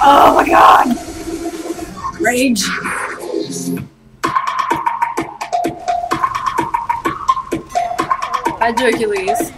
Oh my god! Rage. Hi, Hercules.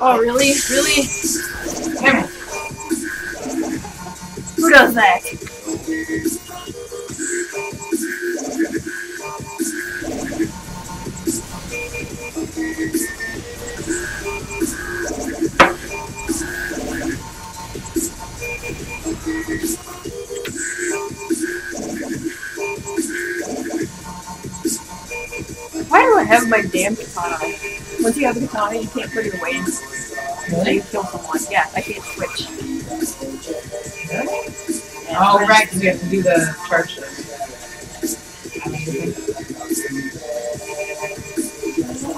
Oh, really? Really? Who does that? Have katana? Once you have a katana, you can't put your weight until you kill someone. Yeah, I can't switch. Yeah, Oh, right, because you have to do the charge.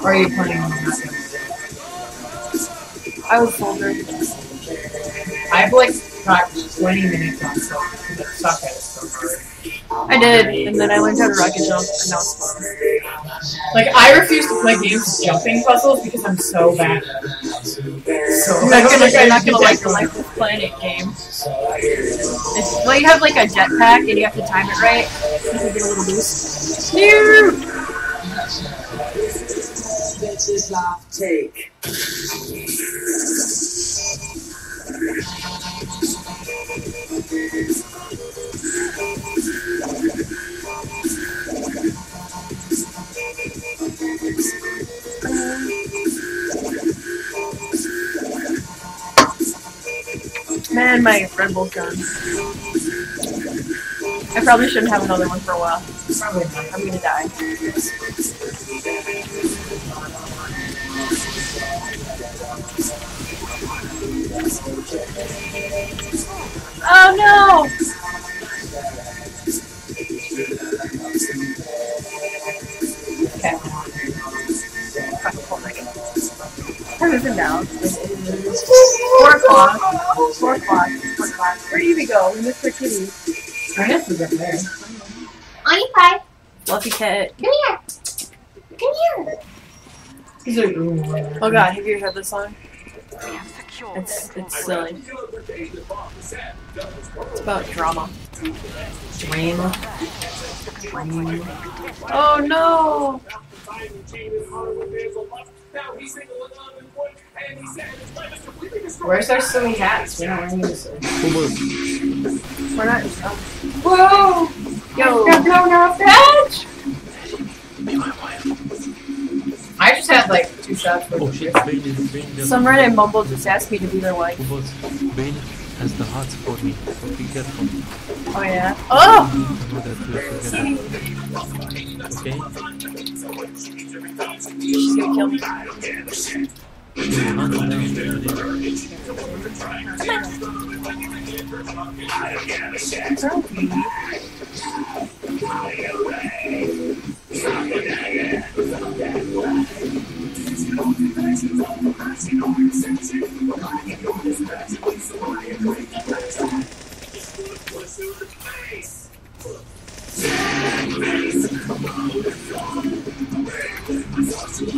Or are you playing? I was soldier. I've like practiced 20 minutes on because I suck at it so hard. I did, and then I learned how to rocket jump, and now it's fun. Like, I refuse to play games with jumping puzzles because I'm so bad at it. So You're not gonna, you're not gonna like the Life of Planet game. It's, well, you have like a jetpack, and you have to time it right. You can get a little boost. No! Bitches Man, my Red Bull's gone. I probably shouldn't have another one for a while. Probably not. I'm gonna die. Oh no! Okay. Time is it now? It is four o'clock. Four o'clock. Four o'clock. Where do you go, Mr. Kitty? Ernest is up there. On five. Fluffy cat. Come here. Come here. He's like, ooh. Oh god, have you heard this song? It's it's silly. It's about drama. Dream. Oh no! Where's our silly hats? We don't wear these. We're not. Whoa! Yo! Got blown off edge! I just had like two shots worth Oh shit, shit. Bane is Bane just Some Reddit mumble just asked me to be their wife. Bane has the hearts for me, so be careful. Oh yeah. Oh! Know that we're together. Okay? She's gonna kill me.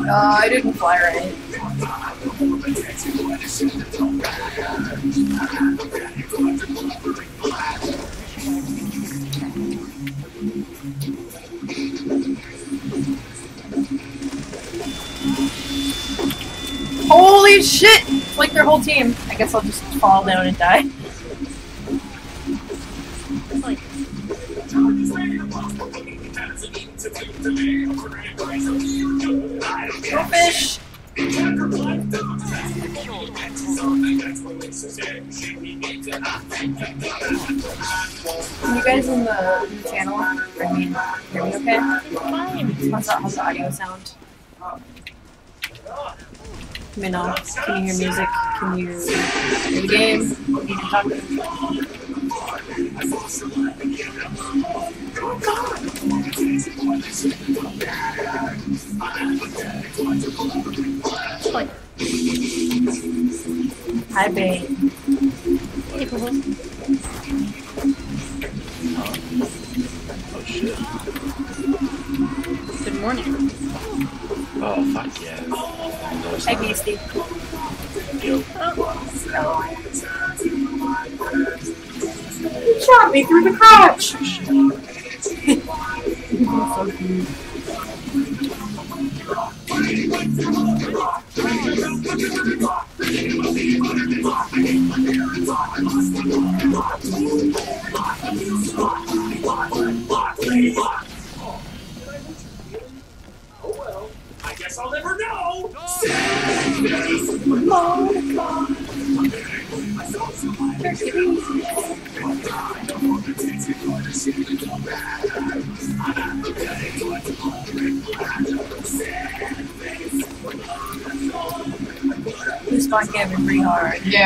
Uh, I didn't fly right. Shit! It's like their whole team. I guess I'll just fall down and die. Go fish! Can you guys in the, in the channel, I mean, hear me okay? That, how's the audio sound? Know. Can you hear music? Can you hear the game? Can you talk? Hi, babe. Oh shit. Good morning. Oh fuck yeah. Hi, Beastie. Yo. Shot me through the crotch!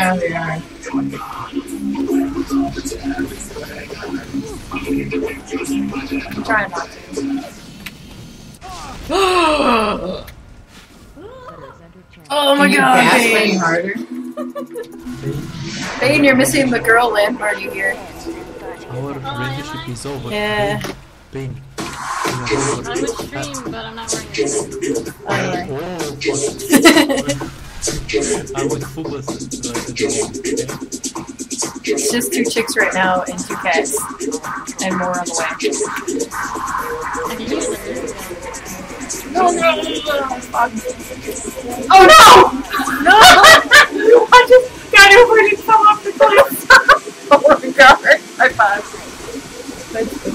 Yeah, they are. I'm trying not to. oh my god, fast lane Bane. harder? Bane, you're missing the girl land party here. Our relationship is over. Yeah. Pain. I would stream, but I'm not wearing it. Anyway. Oh, I would focus uh, at. It's just two chicks right now and two cats. And more on the way. I can use it. No, no, no, no, no. Oh no! No! I just got over it and fell off the cliff. oh my god. High five. Let's go.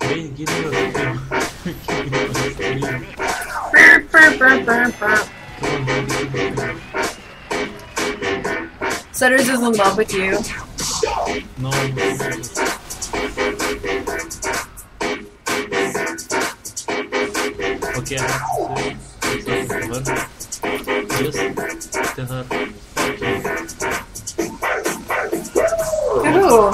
Pain, give me your Setters is in love with you. No, Okay, I have to say something to her. Just her, fuck Ooh.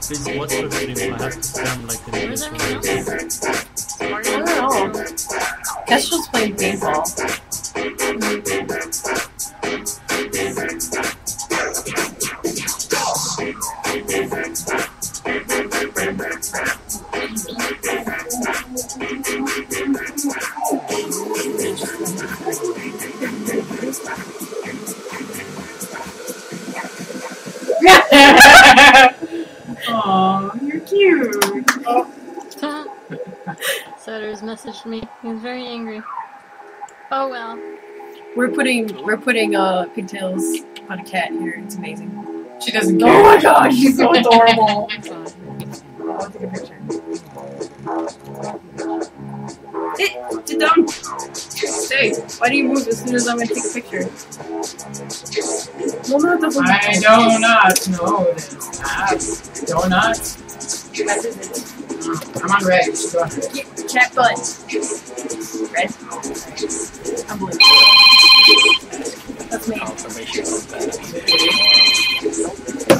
Please watch her stream. I have to spam like an Where's everyone else? I don't know. Kestrel's playing paintball. Aw, you're cute. Setters messaged me. He was very angry. Oh well. We're putting we're putting uh pigtails on a cat here. It's amazing. She doesn't care. Oh my god, she's so adorable. I'll take a picture. It, sit down. Stay. Why do you move as soon as I'm gonna take a picture? No, no, it. I do not know this app. Do not. I'm on red. Go ahead. Cat butt. Red. I'm blue. That's me. confirmation of that.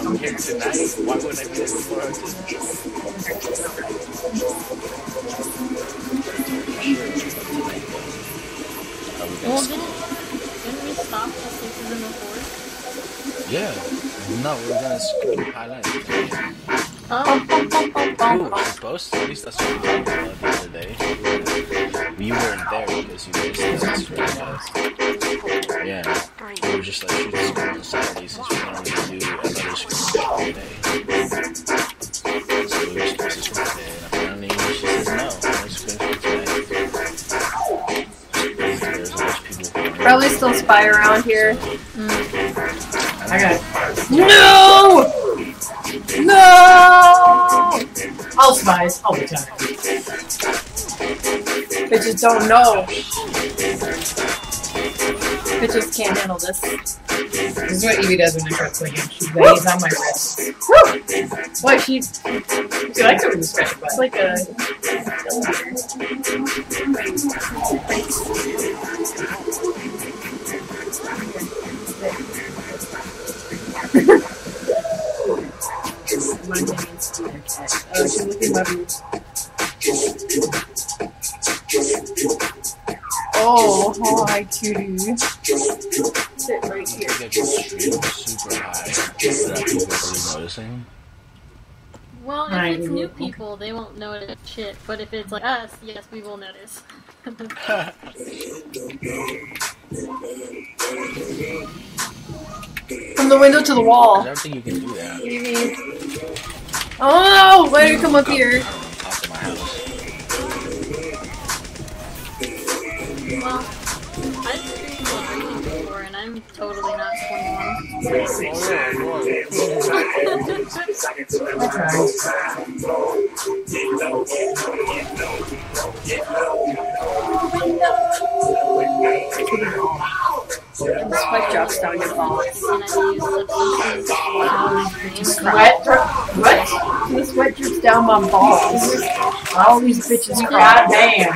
Okay. there tonight. Why wouldn't I be there tomorrow too? Are we gonna Well, didn't, didn't we stop the sixes and the fours? Yeah. No, we're gonna screw highlights tonight. Oh, We were supposed to. At least that's what we talked about the other day. We weren't there because you missed the straight test. Yeah. We were just like shooting school on Saturday since Probably still spy around here. Mm. I got it. No! No! All spies, all the time. Bitches don't know. Bitches can't handle this. This is what Evie does when I start swinging. She lays on my wrist. What? she She likes it with the stretch, it's like a Oh, she's looking at my boobs. Oh, hi, cutie. Sit right here. You get your stream super high without people really noticing. well, if Right, it's new people, they won't notice shit. But if it's like us, yes, we will notice. From the window to the wall. I don't think you can do that. Evie. Oh, why did you come up here? Well, drinking before, and I'm totally not 21. And the sweat drops down your balls. and I use substances while streaming. sweat. What? The sweat drips down my balls. All these bitches God cry. damn.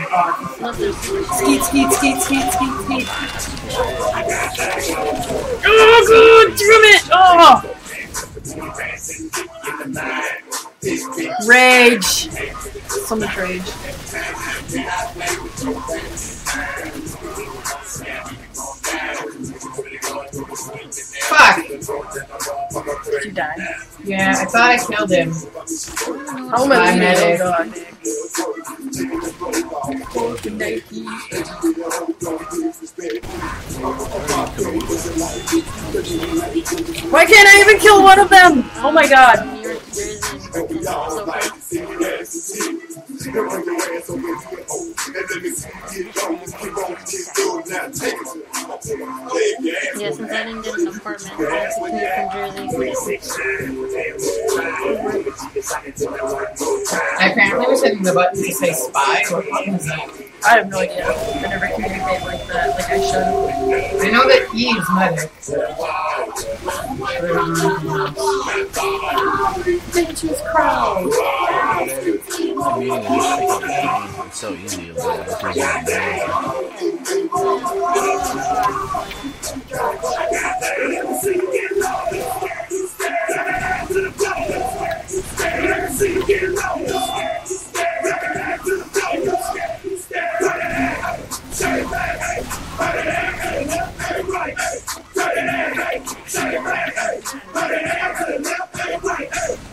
Unless there's Skeet, skeet, skeet, skeet, skeet, skeet. Oh, good, damn it! Oh! Rage. So much rage. Fuck. Did you die? Yeah, I thought I killed him. How am I Bye, leaving? medic. God, Why can't I even kill one of them? Oh my god. New York to Jersey is also close. Yeah, since I didn't get an apartment, I had to commute from Jersey. I apparently was hitting the button to say spy. What the is that? I have no idea. I never communicate like that, like I should. I know that he is medic. Bitches cry. The meeting is just freaking annoying. It's so easy. Like, it's just annoying. Woo!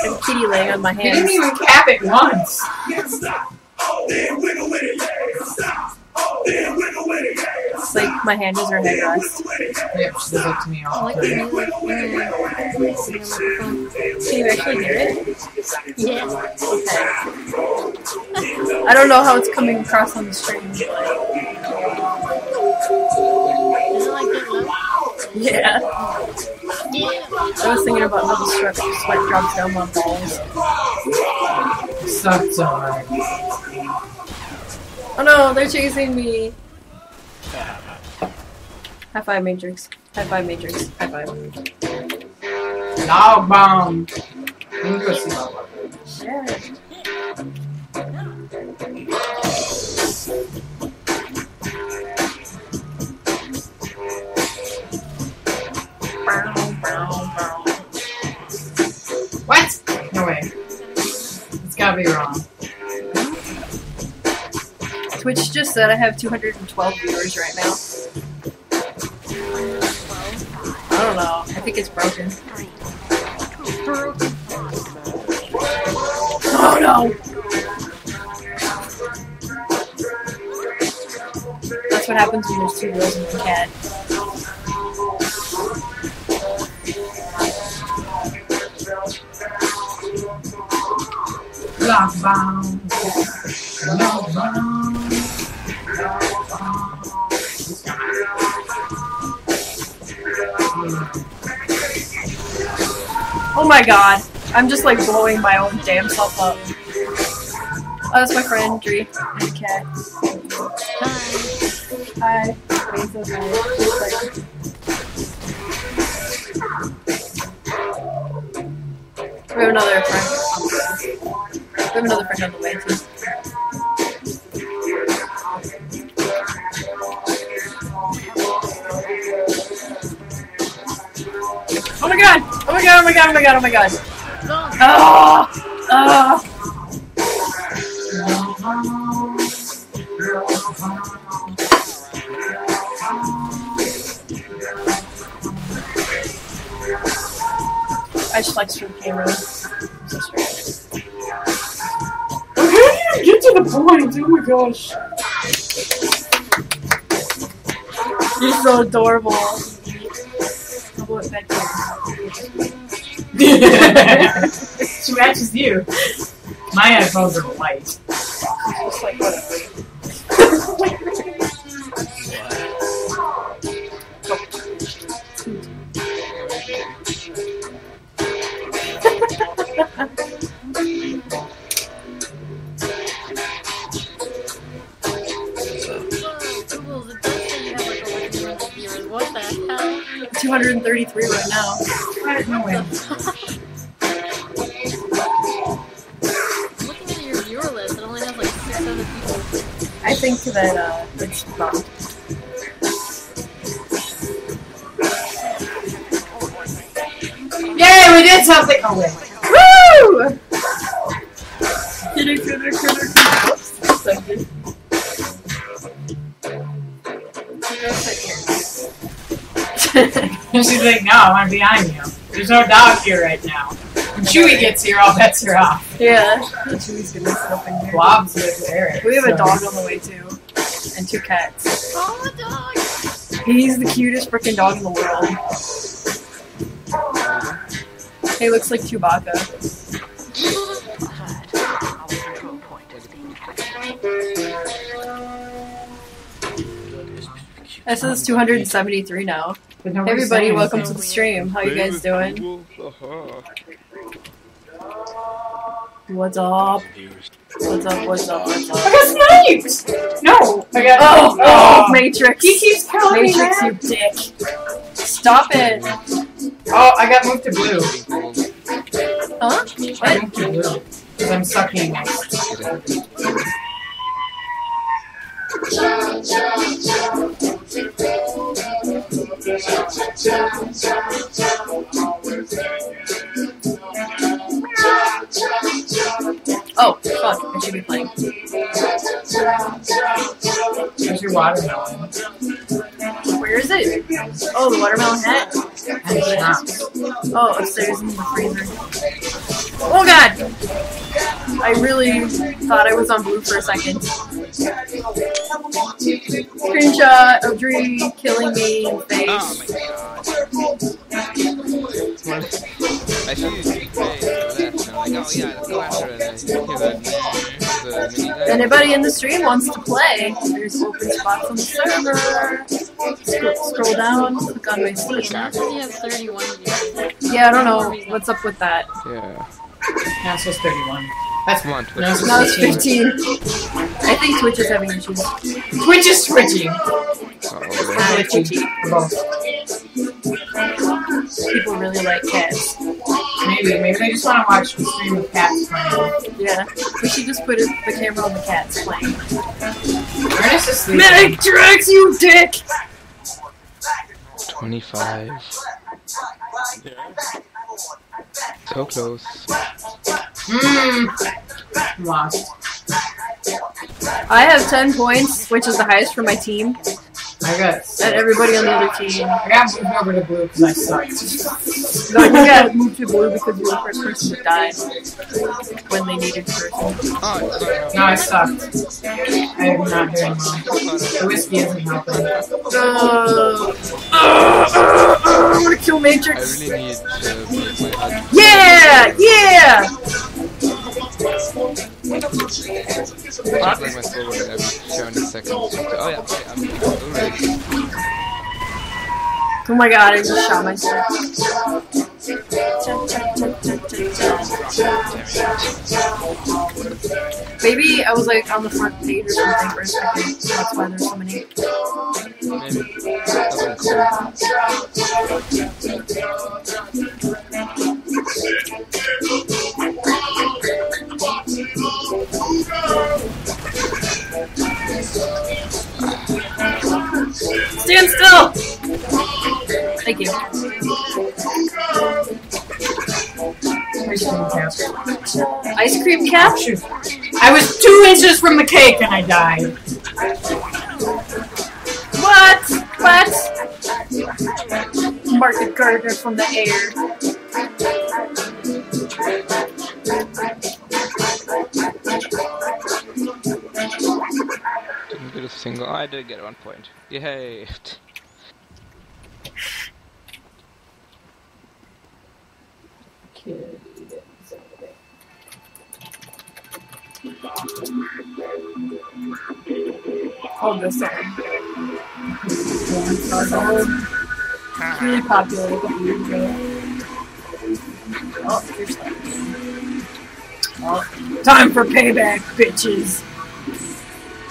And kitty laying on my He didn't even cap it once. It's like my hand is her headrest. Yep, she does that to me all the the time. music in your, in your microphone. Can you actually hear it? Yeah. I don't know how it's coming across on the stream. Is it like Get Low? Yeah. Yeah. I was thinking about how the sweat, sweat drops down my balls. Sucked so hard. Oh no, they're chasing me. High five, Matrix. High five, Matrix. High five. Dog bomb. Let me go It's be wrong. Twitch just said I have 212 viewers right now. I don't know. I think it's broken. Oh no! That's what happens when there's two girls and one cat. Oh my god. I'm just like blowing my own damn self up. Oh, that's my friend, Dree. And cat. Hi. Nice. We have another friend. Have another friend on the way too. Oh my god! Oh my god! Oh my god! Oh my god! Oh my god! Oh! Oh! I just like stream camera. To the point? Oh my gosh. You're so adorable. She matches you. My headphones are white. 233 right now. No way. Looking at your viewer list, it only has like 600 people. I think that uh, it's bugged. Yay, we did something! Oh wait. Woo! Kidder, kidder, kidder, kidder. Here. She's like, no, I want to be behind you. There's no dog here right now. When Chewy gets here, all bets are off. yeah. Chewie's gonna sit up in here. Blob's with Eric. We have a dog on the way too, and two cats. Oh, a dog! He's the cutest freaking dog in the world. He looks like Chewbacca. It says 273 now. But Hey nobody's everybody, saying welcome to the stream. How you guys doing? What's up? What's up? What's up? What's I got sniped! No! I got. Oh, oh, oh, Matrix! He keeps killing me, Matrix, you dick! Stop it! Oh, I got moved to blue. Huh? What? I What? moved to blue. Because I'm sucking cha cha cha cha Oh, fuck! I should be playing. There's your watermelon. Where is it? Oh, the watermelon hat. And schnapps. Oh, upstairs in the freezer. Oh god! I really thought I was on blue for a second. Screenshot of Dree killing me in the face. Oh my god. I see you speak face and I'm like, oh yeah, let's go after it. And I hear the, the mini dice. Anybody in the stream wants to play? There's open spots on the server. Scroll, scroll down, click on my Steam. That says you have 31 viewers. Yeah, I don't know what's up with that. Yeah. Now it says 31. That's one. Twitch. No, it's Now it's 15. I think Twitch is having issues. Twitch is twitching. Oh, Twitchy. For both. People really like cats. Maybe. Maybe they just want to watch the stream of cats playing. Yeah, we should just put the camera on the cats playing. Ernest is sleeping. Matrix, you dick! 25. So close. Mmm. Lost. I have 10 points, which is the highest for my team, I got. and everybody on the other team. I got moved over to blue because I sucked. No, you got moved to blue because you were the first person to die when they needed person. Oh, it's not No, I sucked. I am not doing well. The whiskey isn't helping. Uh, uh, uh, uh, I'm gonna kill Matrix. I really need to my. Yeah, yeah. 70 seconds. Oh yeah, I'm. Oh my god, I just shot myself. Maybe I was like on the front page or something for a second. That's why there's so many. Maybe. Stand still! Thank you. Ice cream cap. Ice cream cap? Shoot. I was two inches from the cake and I died. What? What? Market gardener from the air. Single. I did get one point. Yay! Oh, this. Oh, time for payback, bitches.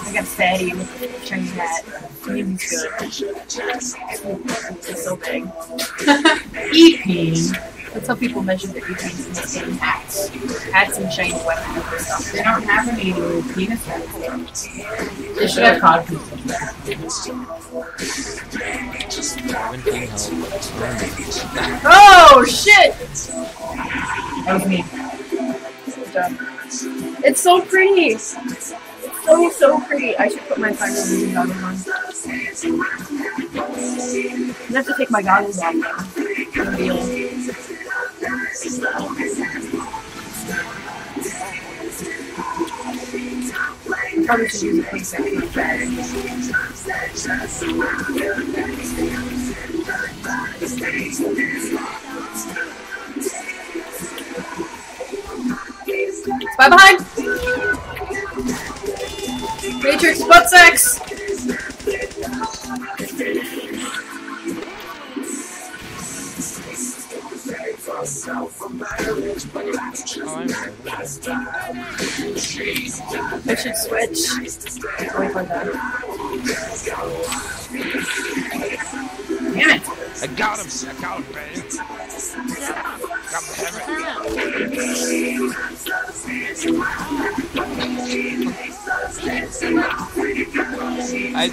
I got fatty with the shiny hat. He's good. It's so big. Eating. That's how people measure their EPs in. Hats. Hats and shiny weapons and stuff. They don't have any penis hats. They should have cod. Oh, shit! That was me. It's so pretty. So, so pretty. I should put my final on. I have to take my goggles off now. Probably. Spy behind! Matrix butt sex! I'm sorry. I should switch. Wait. Damn it! I got him! I got him, baby! Got the Turn hammer! around. I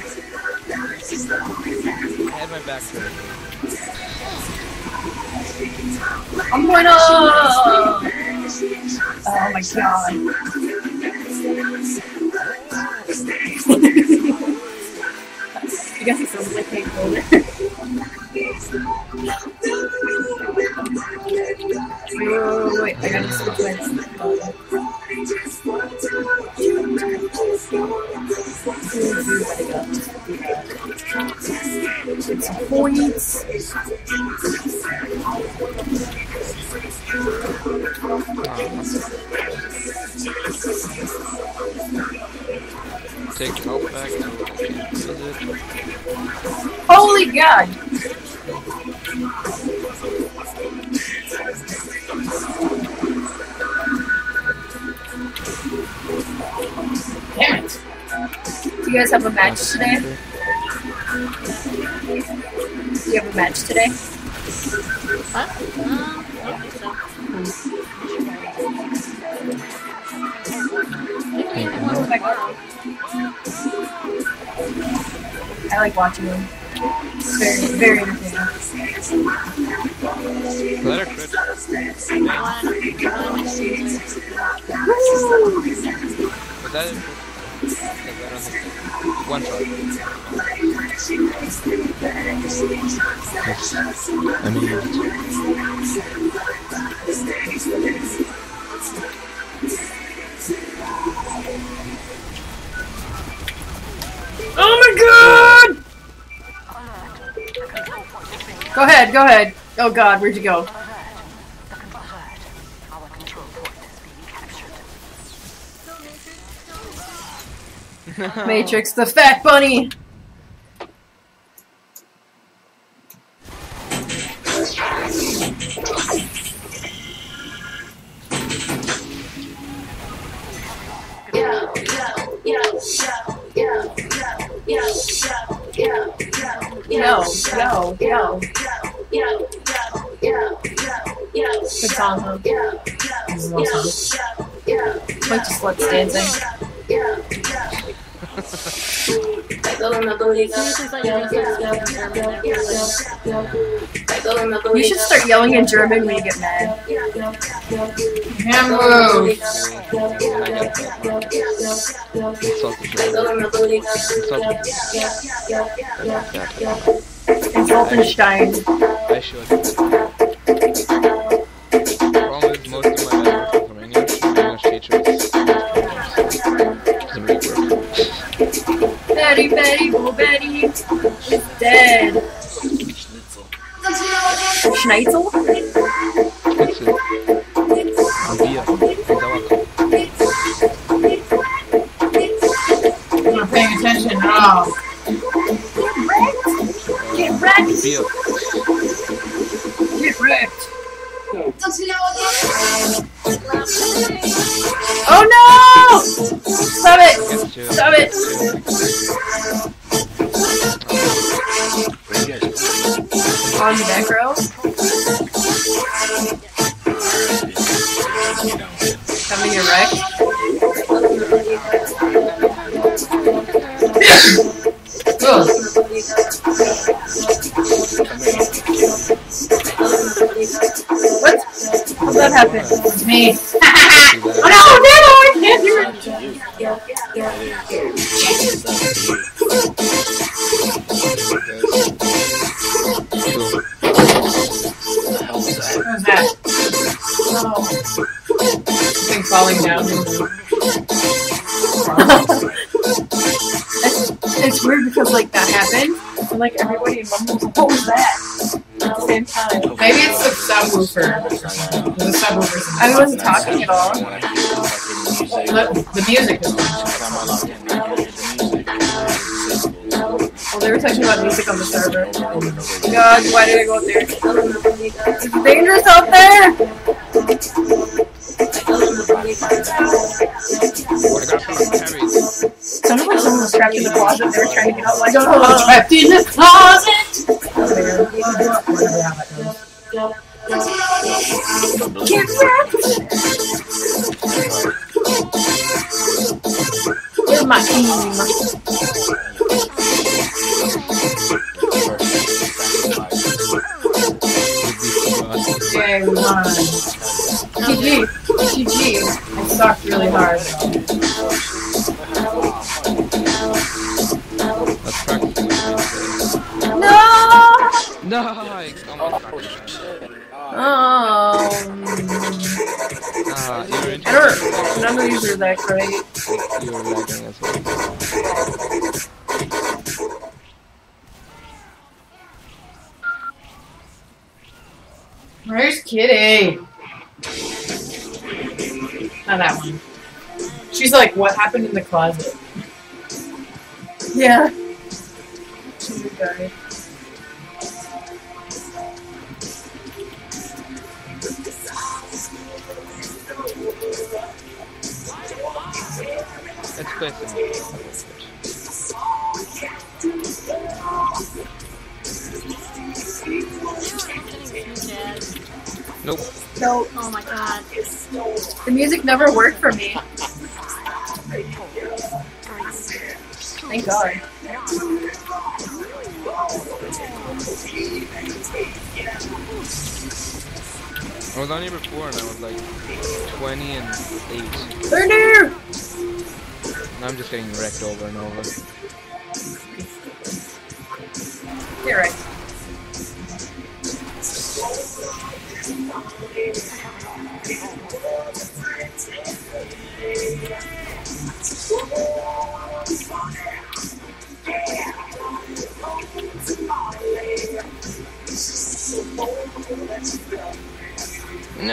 I had my back to it. I'm going up! Oh my god. I guess he sounds like Hank Golder. wait, I gotta switch It's points. Take health back. No, I can't use it. Holy god! Damn it! Do you guys have a match today? Do you have a match today? What? Um, I don't I like watching them. Very, very entertaining. Was that it? Because I don't one shot. I mean, Go ahead, go ahead. Oh god, where'd you go? Matrix the fat bunny! Song, huh? This is a little song. Bunch of sluts dancing. You should start yelling in German when you get mad. Hand move. insult the German. Insult Wolfenstein. I should. Betty, Betty, oh Betty is dead. Schnitzel. Schnitzel? It's a Bier. Sauerkraut. I'm not paying attention at all. Get wrecked! Bier. Get wrecked! Oh no! Stop it! Stop it! On the back row. Coming here wrecked. Ugh. That happen? It's me. Oh no! No! I can't do it! to you. It is. It's up to you. Cool. What the that? What was that? Oh. Thing falling down. it's, it's weird because like that happened, and like everybody in one was like, "What was that?" At the same time. Maybe it's the subwoofer. I wasn't talking at all. The, the music is Well, they were talking about music on the server. God, why did I go up there? It's dangerous out there. Someone was trapped in the closet. They were trying to get out. Like, Oh, trapped in the closet. She's like, what happened in the closet? Yeah. She's a guy. Let's play some. Nope. No, Oh my god. the music never worked for me. Thank God. I was on here before and I was like 20 and 8. They're near! Now I'm just getting wrecked over and over. You're right. Hey.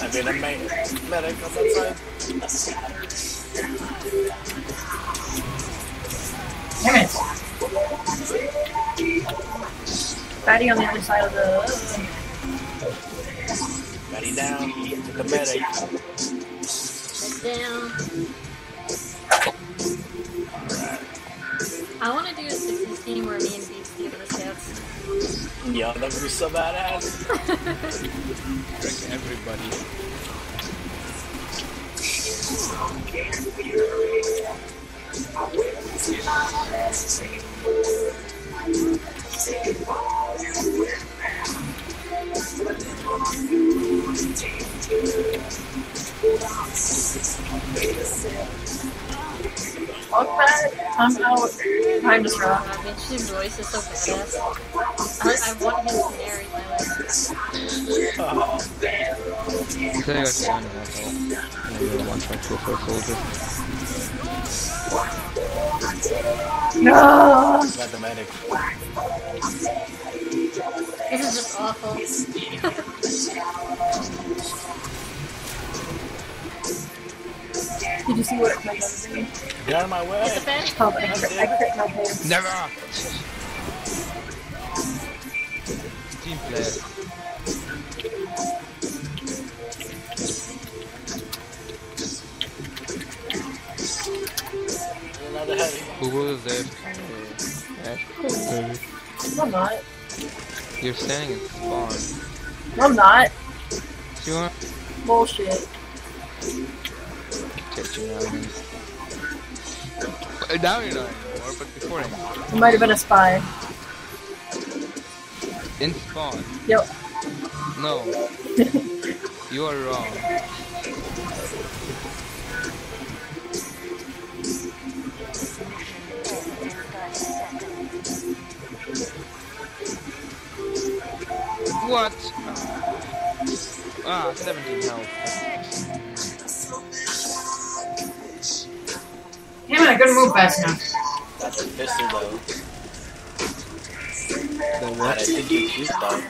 I mean, I made medic on that side. Damn it. Fatty on the other side of the. Ready down. The medic. Down. I want to do a 60s team where me and Beef steal the scouts. Yeah, that would be so badass. Wreck everybody. That. I'm out. Time to throw. Uh, Vince's voice is so badass. I, I want him to narrate my life. I that's all. And I really want to soldier. No! Got the medic. This is just awful. Did you see what it played on me? Get out of my way. It's a bad Oh, I crit, I crit my pants. Never! Team player. Another heavy. Who was there? Ash? No, I'm not. You're standing in spawn. No, I'm not. You want Bullshit. You now? Now you're not anymore, but before It might have been a spy. in spawn. Yep. No, you are wrong. What? Ah, 17 health. Damn it, I couldn't move fast enough. That's a pistol though. The And I think you're cute though.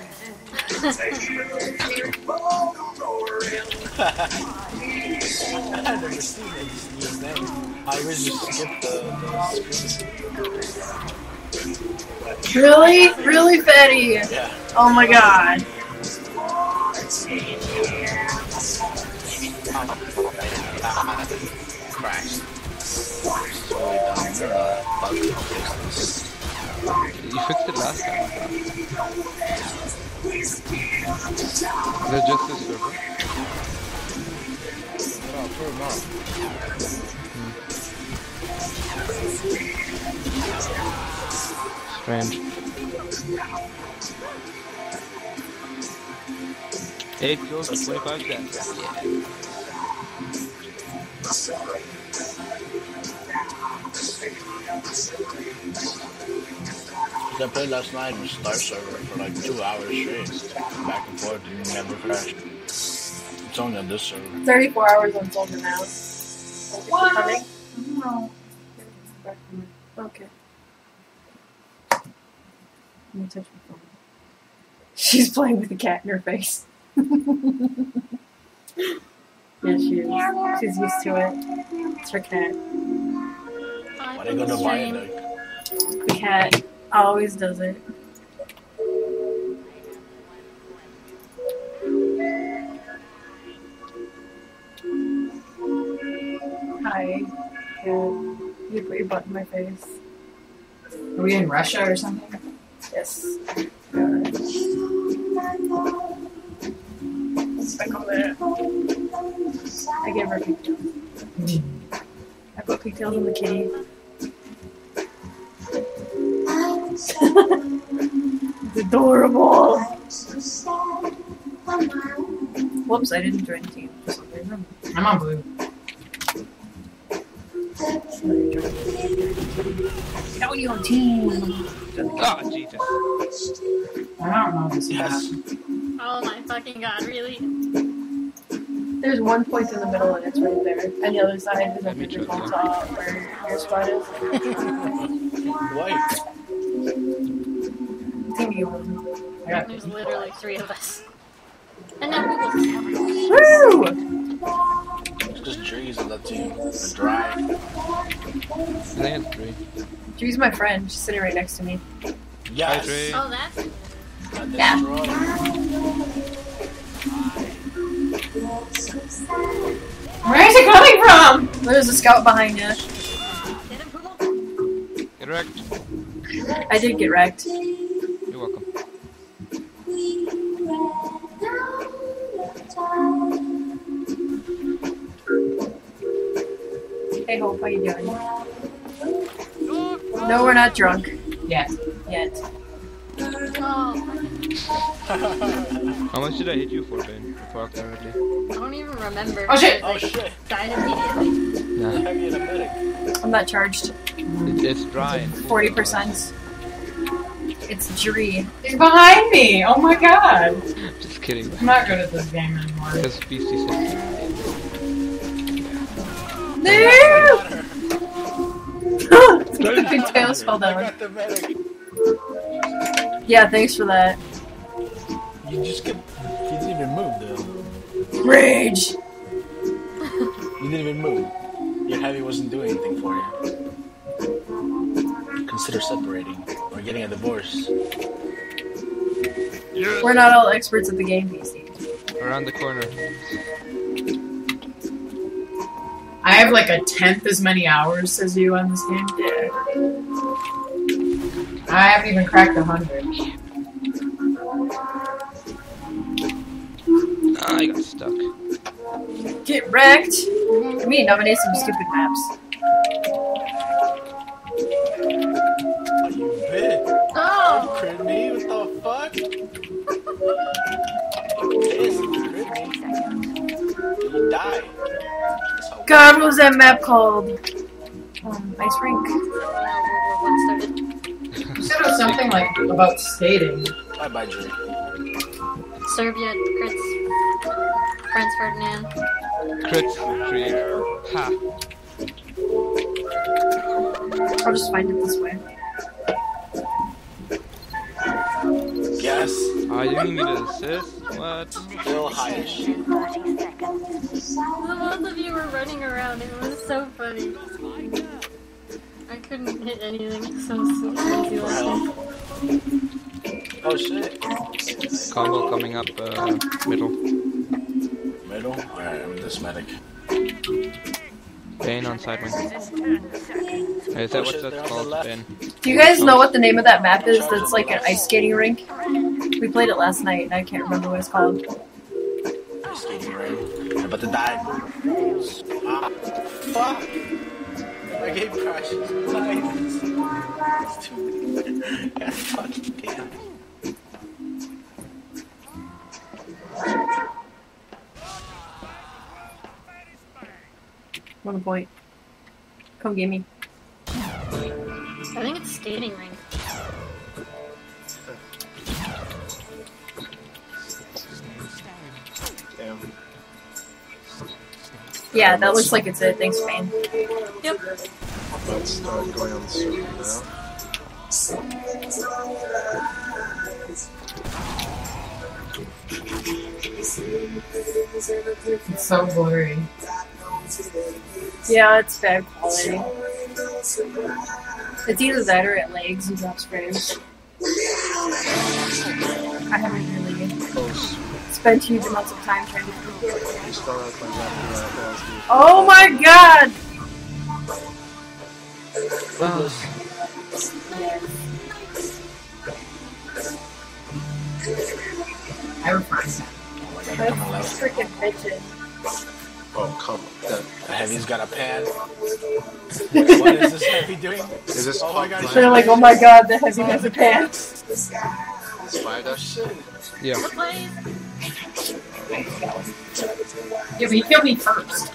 I've never seen it use name. I always just skip the, the. Really? Really, Fatty? Yeah. Oh my god. Crashed. You fixed it last time. I thought. Is it just this server? Oh, put 'em up. Strange. Eight kills and 25 deaths. Yeah. I played last night on Star Server for like two hours straight. Back and forth and never crashed. It's only on this server. 34 hours on Soldier now. What? No. Okay. Let me touch my phone. She's playing with the cat in her face. yeah, she is. She's used to it. It's her cat. Why they go to Viaduct? The cat always does it. Hi, cat. You put your butt in my face. Are we in Russia or something? Yes. Good. Let's back over there. I gave her pigtails. Hmm. I put pigtails on the kitty. It's adorable. Whoops, I didn't join the team. for some reason. I'm on blue. Now you're on team. Oh, Jesus. I don't know this Yes. Oh my fucking god, really? There's one point in the middle and it's right there. And the other side is Let up the check top where your spot is. White. There's literally three of us. And now Google's Woo! It's just trees on that team. They're dry. I think it's three. She's my friend. She's sitting right next to me. Yes. Trey. Oh, that's Yeah. Where is it coming from? There's a scout behind you. Get him, Google. Get wrecked. I did get wrecked. You're welcome. Hey Hope, how you doing? No, we're not drunk Yes. yet. Oh, How much did I hit you for, Ben? Approximately. I don't even remember. Oh shit! Oh shit. Died immediately. Nah. Heavy and a medic. I'm not charged. It, it's dry. Forty percent. It's Dree. He's behind me! Oh my god! Just kidding. I'm not good at this game anymore. Because Beastie said No! Big tails fell I down. got the medic. Yeah, thanks for that. You just kept. You didn't even move though. Rage. You didn't even move. Your heavy wasn't doing anything for you. Consider separating or getting a divorce. We're not all experts at the game, PC. around the corner. I have like a tenth as many hours as you on this game. Yeah. I haven't even cracked a hundred. Ah, I got stuck. Get wrecked. Me nominate some stupid maps. Are you bit? Oh! Crit me? What the fuck? Pissed, you crit me. You die. God, what was that map called? Um, Ice Rink. Something like about skating. Bye bye, Drew. Serbia crits. Franz Ferdinand. Crit. Create. Ha. I'll just find it this way. Yes. Ah, you didn't get an assist? What? Still high as shit. The both of you were running around. It was so funny. I couldn't hit anything. So easy For last time. help. Oh shit. Combo coming up uh, middle. Middle? Alright, I'm this medic. Bane on side wing. Hey, is that Oh, what shit, that's called, left. Ben? Do you guys know what the name of that map is that's like an ice skating rink? We played it last night and I can't remember what it's called. Skating ring. I'm about to die. Ah, fuck! My game crashes. Nice. It's too God fucking damn. One point. Come get me. I think it's skating ring. Damn. Yeah, that looks like it's it. Thanks, Bane. Yep. Let's start going on the server now. It's so blurry. Yeah, it's bad quality. It's either that or it lags and drops frames. I haven't really spent huge amounts of time trying to do it. You start out by wrapping around Bosnia. Oh my god! On left. freaking bitches. Oh, come on. The Heavy's got a pan. Wait, what is this heavy doing? Is this Oh my gosh. They're like, oh my god, the heavy has a pants. Spider? Yeah. Please. Yeah, but he killed me first.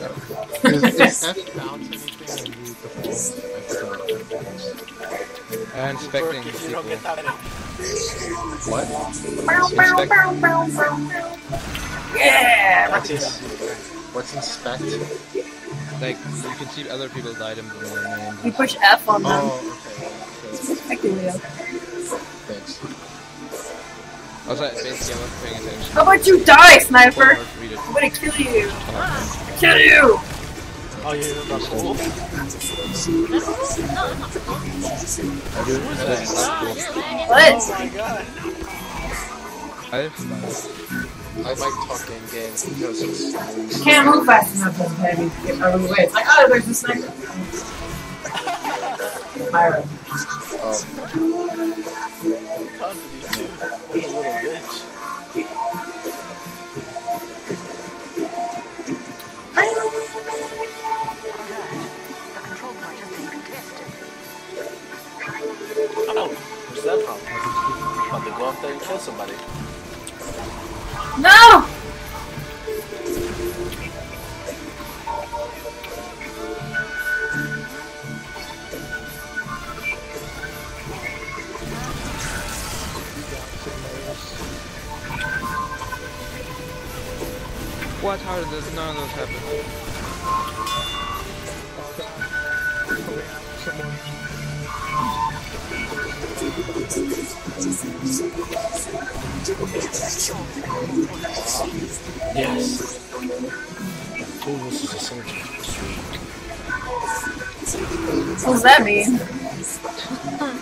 Is, is F bounce anything in? I'm inspecting people. get that. Yeah! That's it. What's inspect? Like, you can see other people's items and their names. You push F on them. Oh, okay. okay. Thank you, Leo. Thanks. Also, basically, I wasn't paying attention. How about you die, sniper? Or read it. I'm gonna kill you. Oh, Kill you! Oh, didn't that's cool? I do. That is not cool. What? Oh my god. I, I like talking games because it's Can't move fast enough as heavy to get out of the way. It's like, oh, there's a sniper. Pyro. oh, Oh, what's that from? About to go up there and kill somebody. No! what? How did this, none of those happen? Yes. This is a. What does that mean? One.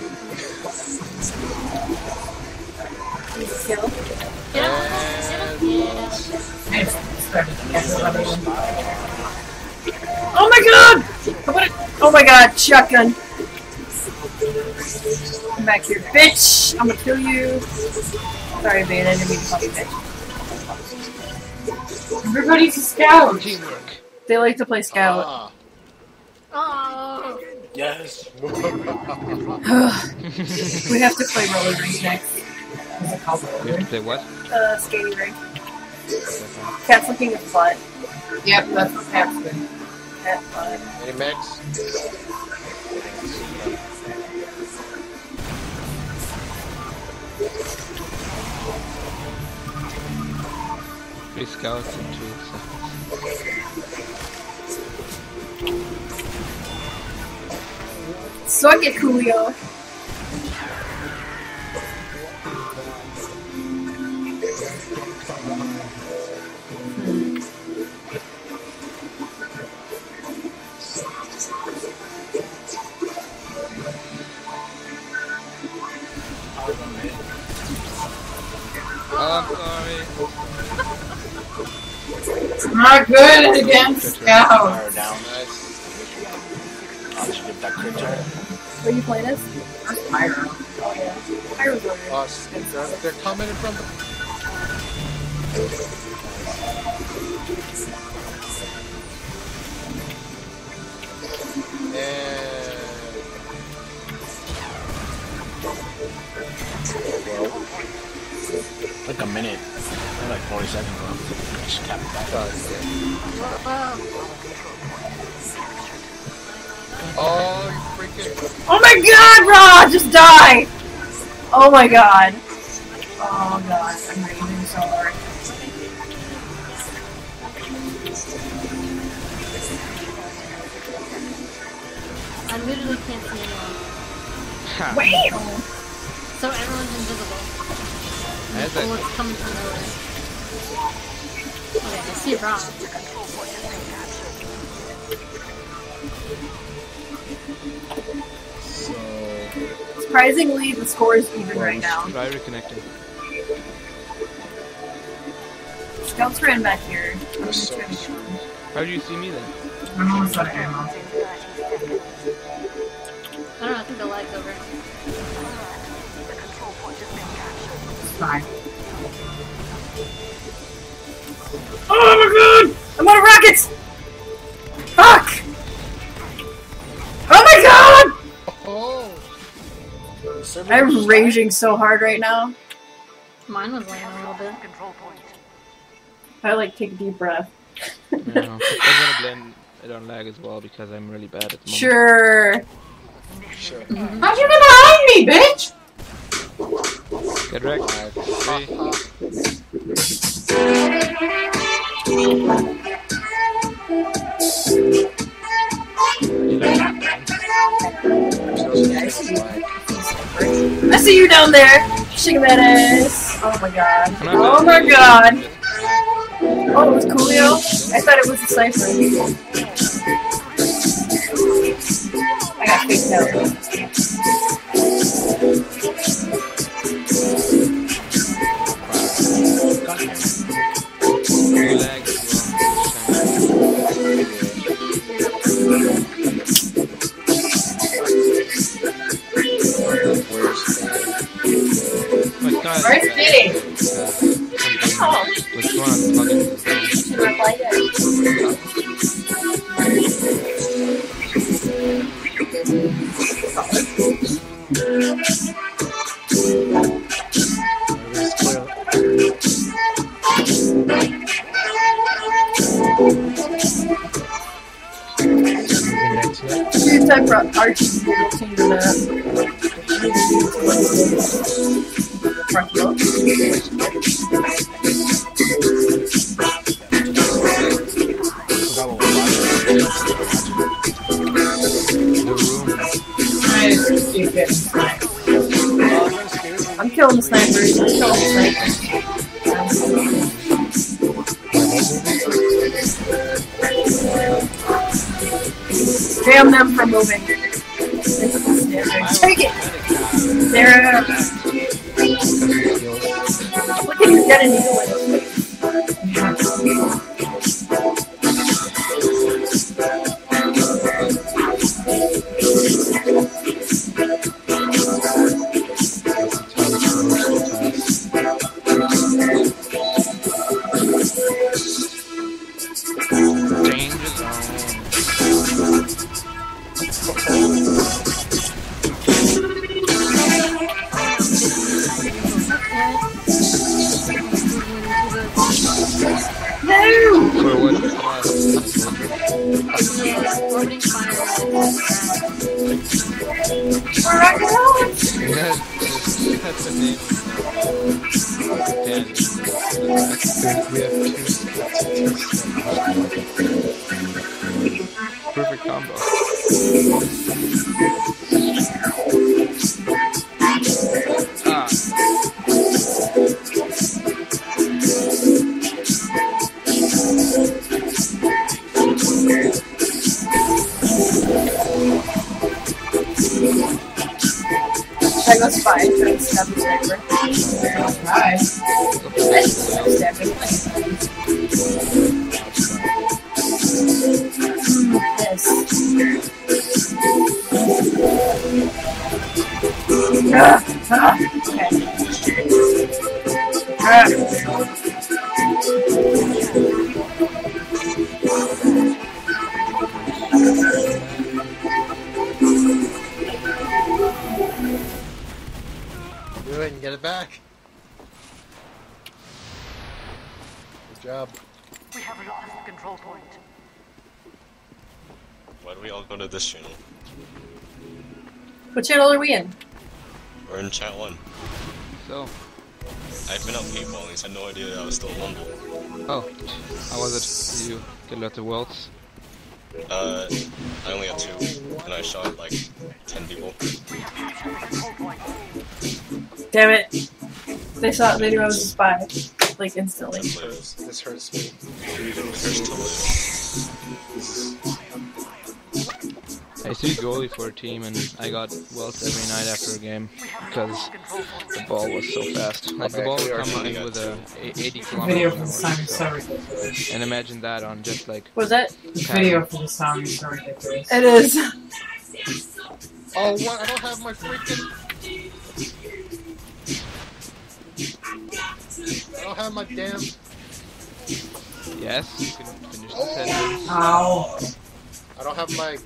Oh my god! Oh my god, shotgun. Come back here, bitch! I'm gonna kill you. Sorry, Bane, I didn't mean to call you bitch. Everybody's a scout. Teamwork. They like to play scout. ah, Oh. Yes. we have to play roller rink next. Is it called We have to play what? Uh, skating rink. Cat's looking at butt. Yep, that's what's happening. Cat butt. any mechs? Three scouts and two seconds. Suck it, Coolio. Not good against scouts. Fire down. Nice. I'll just give that crit. What are you playing as? That's Pyro. Oh yeah. Pyro's over. Uh, they're, they're coming in from the... And... Like a minute. Like 40 seconds left. Just cap it back. Oh. You freaking... Oh my god, Rod, just die! Oh my god. Oh god, I'm raging so hard. I literally can't see anyone. Ha. Wham! So everyone's invisible. That's The it. bullets coming from nowhere. Okay, I see Rob. So... Surprisingly, the score is even right now. Try reconnecting. Scouts ran back here. I'm That's so just gonna- How do you see me then? I'm almost out of ammo. I don't know, I think the lag's over. It's fine. Oh my god! I'm out of rockets! Fuck! Oh my god! Oh. I'm raging so hard right now. Mine was laying a little bit. Control point. I like take a deep breath. no, I'm gonna blame it on lag as well because I'm really bad at the moment. Sure. Sure. Mm -hmm. How'd you get behind me, bitch? Get wrecked. Three. I see you down there, shaking that ass. Oh my god. Oh my god. Oh, it was Coolio? I thought it was a cipher. I got faked out. My God, Where's it's Diddy? Oh, What's going on? Plugging this should. You type for Archie Google change to that. I'm killing the snipers. I'm killing the snipers. Damn them for moving. Take it! There. Look at you. Danger Why do we all go to this channel? What channel are we in? We're in chat one. so. I've been out paintballing, so I had no idea I was still humble. Oh, how was it? Did you get a lot of welts? Uh, I only had two, and I shot like ten people. Damn it. They saw they knew I was a spy. Like instantly. Lives. This hurts me. First to live. I used to be goalie for a team and I got welts every night after a game because the ball was so fast. Like the ball would come in with a a- 80 Video kilometers for an the hour. sound is So, so ridiculous. and imagine that on just like Was that? The video for the sound is. It is. Oh, what? I don't have my freaking. don't have my damn... Yes, you can finish the sentence. Ow! I don't have my...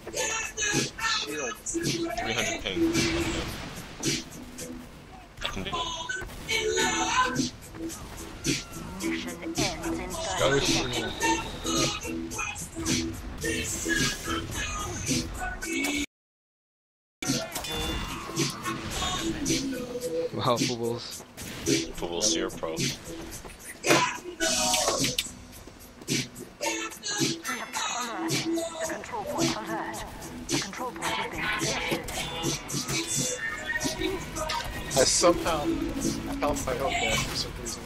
shield. 300 ping. I can do it. Wow, fools. Pro. I somehow helped my hope there for some reason.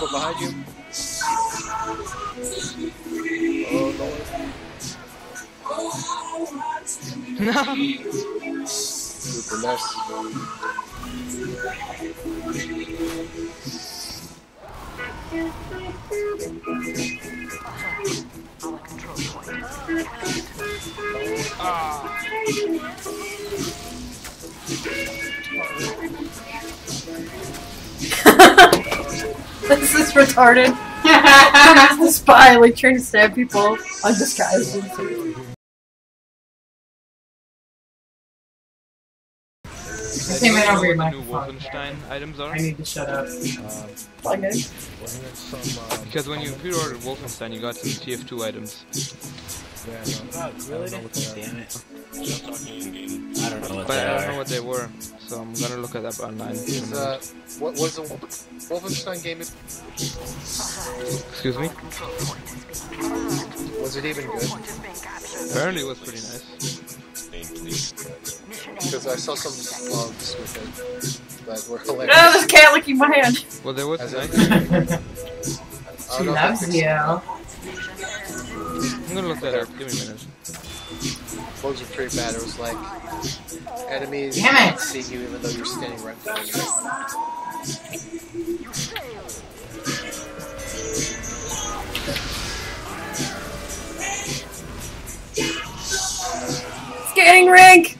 Behind you. Oh, no. No! Super nice. This is retarded. The spy, like trying to stab people undisguised. I think I over your New microphone. Wolfenstein items are? I need to shut up. Okay. Some, um, Because when you pre-ordered Wolfenstein, you got some TF2 items. yeah, Oh, really? I don't know what they. Damn it. Stop talking in game. I don't know what But they I don't know what they were, so I'm gonna look it up online. Is, uh, what was the Wolfenstein game? Excuse me? Was it even good? Apparently it was pretty nice. Name, please. Because I saw some vlogs with it that were No, hilarious. this cat licking my hand. Well, there was nice. I She don't know if loves it's- you. I'm gonna look that up. Give me a minute. Bugs were pretty bad. It was like enemies Damn it! see you even though you're standing right in front of them. Skating rink!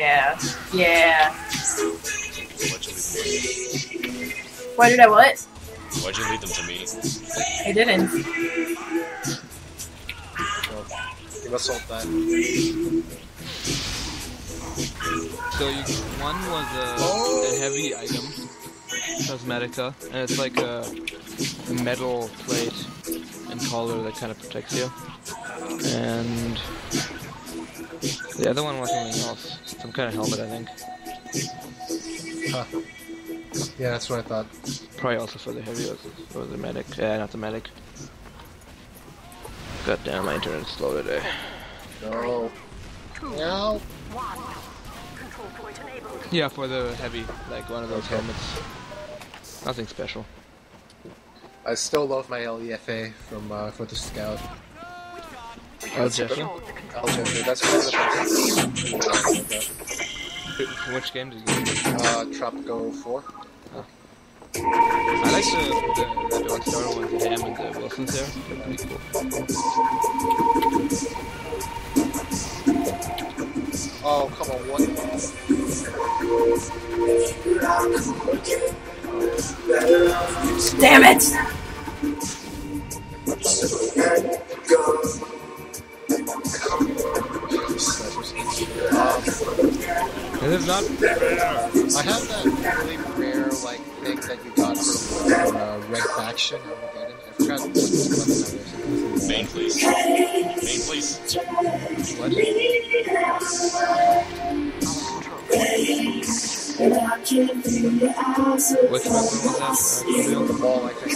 Yeah. Yeah. Why'd you leave them to me? Why did I what? Why'd you leave them to me? I didn't. Well, you must hold that. So you, one was a, a heavy item, cosmetica, and it's like a, a metal plate and collar that kind of protects you. And the other one was something else, some kind of helmet, I think. Huh. Yeah, that's what I thought. Probably also for the heavy or, or the medic. Yeah, not the medic. God damn, my internet's slow today. No. No. Yeah, for the heavy, like one of those Okay. helmets. Nothing special. I still love my LEFA from uh, for the Scout. Oh, Jeffrey? LGFA, that's one of the best. Which game did you get? Uh, Tropico 4. I like the, the, the Dark Star ones, the Ham and the Wilsons there. They're pretty cool. Oh, come on, what? Damn it! Is not I have that really rare, like, thing that you got from uh, Red Faction. I don't get it. I forgot what weapon that. Main, please. Main, please. what? Which weapon was that? Uh, The ball, I think.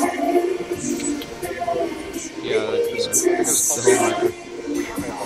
yeah, that's the, the whole micro. Having a whole There's not the whole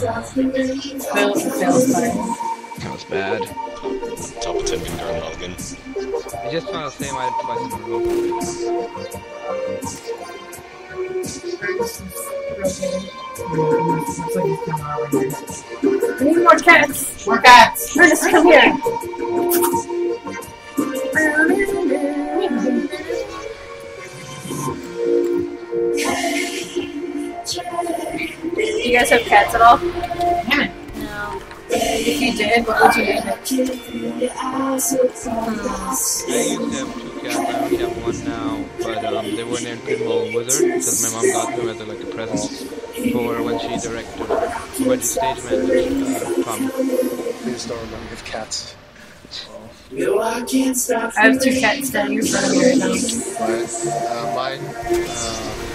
down. Phil, fine. That was bad. Top of 10 good Darn Mulligan. I just found the same item twice in a row. Looks like he's coming over. I need more cats. More cats! Ernest, come here. Have cats at all? No. If you did, what would you name it? I used to have two cats. I only have one now, but um, they were named Pinball and Wizard because my mom got them as a, like a present for when she directed, when she stage managed uh, Tommy. Please don't remind me of cats. I have two cats standing in front of me right now. But uh, mine, uh,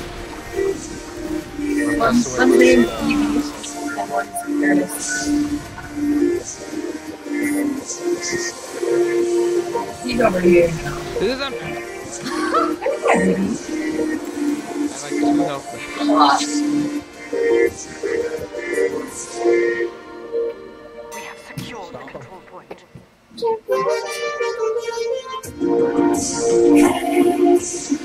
One, away. named Evie, and. You go over here. This is unfair. Yeah, baby. I like two health. Stick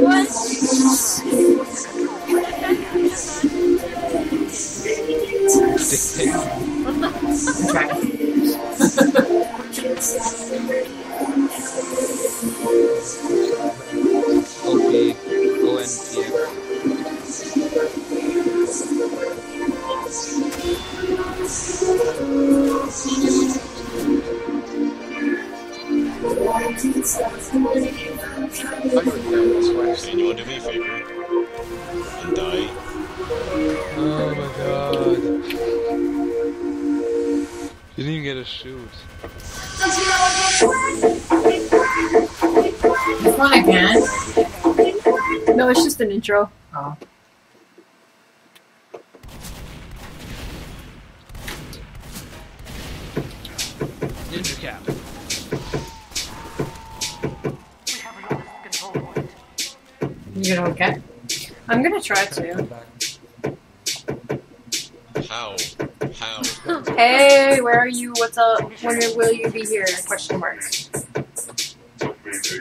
What? Intro. Oh. Ninja cap. You gonna okay? I'm gonna try to. How? How? Hey, where are you? What's up? When will you be here? Question mark.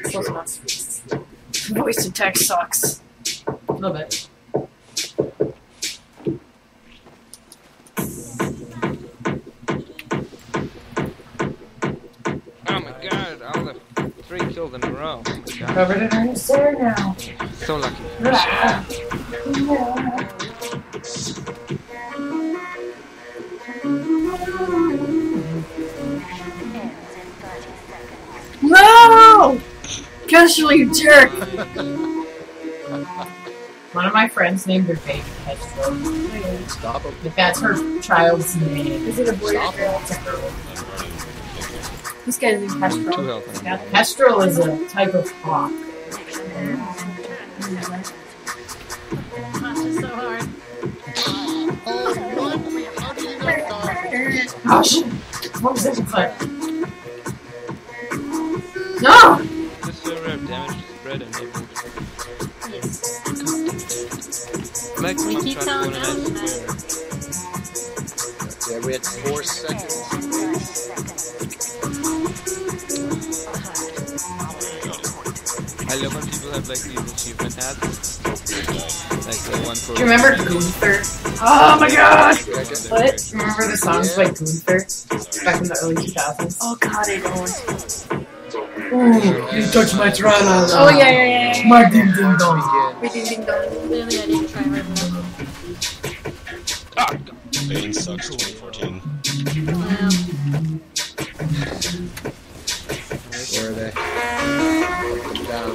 Close enough. Voice to text sucks. A little bit. Oh my god, all the three kills in a row. Oh my god. Covered in her hair now. So lucky. No! My friends named her baby Kestrel. Stop him. If that's her child's name. Is it a boy or girl? It's a girl. This guy's named Two Kestrel. Yeah, Kestrel is a type of hawk. Gosh, it's so. What? How do Like We keep trying telling them that. Yeah, we had four seconds. I love when people have like these achievement hats. Like the one for Do you remember Gunther? Oh my god! Yeah, I guess What? Remember the songs by Gunther back in the early 2000s? Oh god, I don't. Ooh, you touch my tra-la-la. Oh yeah, yeah, yeah, yeah. My ding ding dong. Wait, ding ding dong. Clearly, I didn't try hard enough. Ah, Fading sucks 2014. Wow. Where are they? Up and down.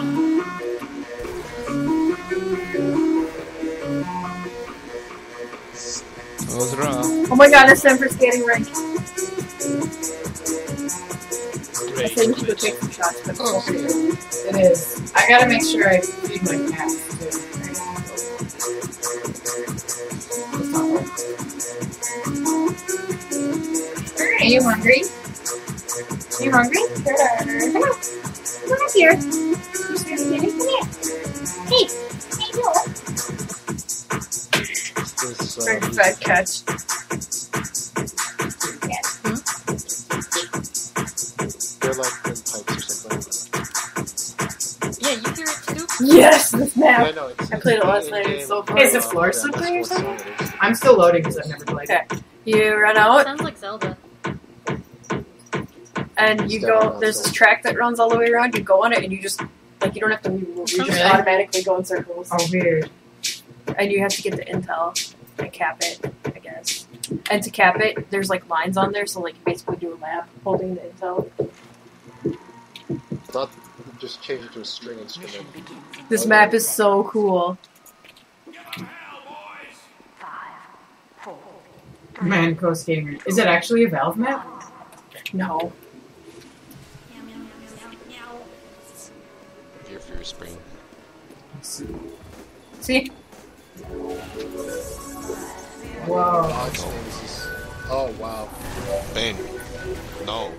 It was. Oh my god, it's time for skating rink. I think we should take some shots, but Oh, it's over okay. here. It is. I gotta make sure I feed my cats too. Are you hungry? Are you hungry? Come on. Come on up here. You scared? Come here. Hey. Hey, you. This, Very uh, fat catch. they're like windpipes or something. Yeah, you hear it too? Yes, this Yeah, map. no, I played it last night, it's so fun. Is it floor Yeah, something or something? what. I'm still loading because I've never played it. You run out Sounds like Zelda. and you go. There's this track that runs all the way around. You go on it and you just like you don't have to move. You just Okay. automatically go in circles. Oh, weird. And you have to get the intel and cap it, I guess. And to cap it, there's like lines on there, so like you basically do a lap holding the intel. Not just change it to a string instrument. This map is so cool. Man, Coast Skating. Is it actually a Valve map? No. Fear for your spring. See? Whoa. Odds names. Oh wow. Bane. No.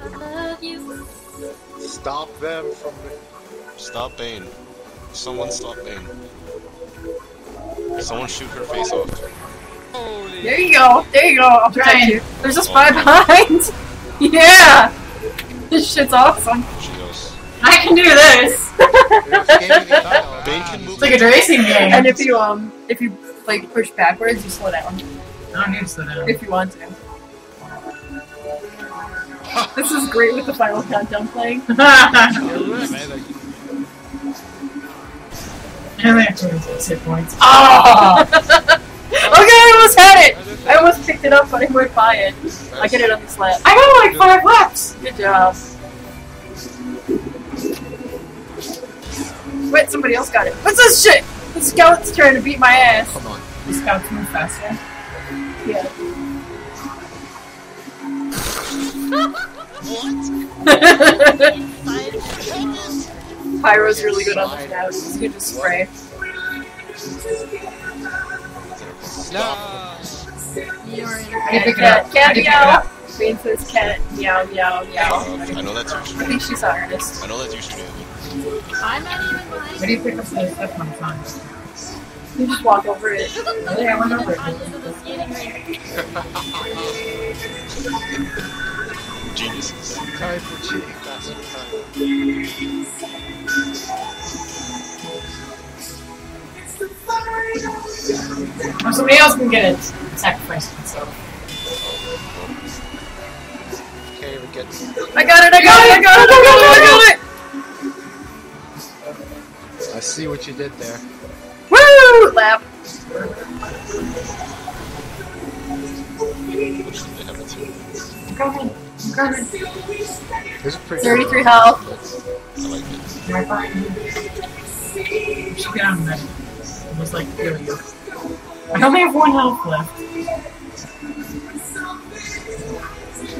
I love you. Stop them from Stop Bane. Someone stop Bane. Someone shoot her face off. There you go. There you go. I'll protect you. There's a spy oh. behind. yeah. This shit's awesome. She goes. I can do this. Bane can move. It's like a racing game. And if you um if you like push backwards, you slow down I don't need to slow down. if you want to. This is great with the final countdown playing. I only have 26 hit points. Oh! okay, I almost had it. I almost picked it up, but I went by it. I get it on the slap. I got like five laps. Good job. Wait, somebody else got it. What's this shit? The scout's trying to beat my ass. Come on. The scouts move faster. Yeah. what? Pyro's really good on the scouts. You can just spray. No. You're in. I can pick it Cat, up. I cat can pick it meow. up. Bane says cat meow meow meow. I know that's you I shooting. think she's our artist. I know that's you shooting. I'm not even behind. Where do you pick up the stuff on time? You just walk over it. Yeah, I went over it. I live in the skating. Geniuses. Time for cheating faster time. Or somebody else can get it. Sacrifice myself. Can't even get. I got it! I got it! I got it! I got it! I see what you did there. Woo! Lap. They have it too. I'm coming. I'm coming. This is pretty. 33 health. I like it. Am I fine? You should get on med. I'm just like healing you. I only have one health left.